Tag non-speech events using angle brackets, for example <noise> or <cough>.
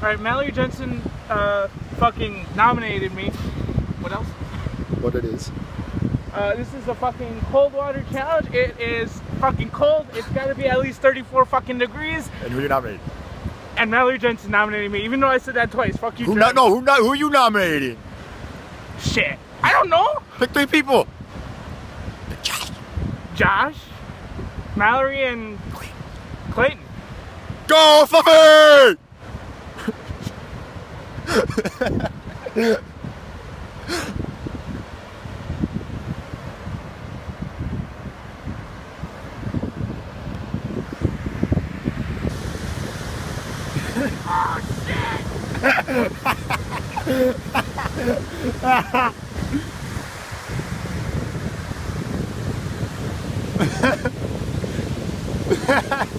All right, Mallory Jensen uh, fucking nominated me. What else? What it is? Uh, this is a fucking cold water challenge. It is fucking cold. It's got to be at least 34 fucking degrees. And who you nominated? And Mallory Jensen nominated me, even though I said that twice. Fuck you, Who not? No, who not? Who you nominated? Shit. I don't know. Pick three people. Josh. Josh, Mallory, and Clayton. Go, Fluffy! oh, <laughs> shit!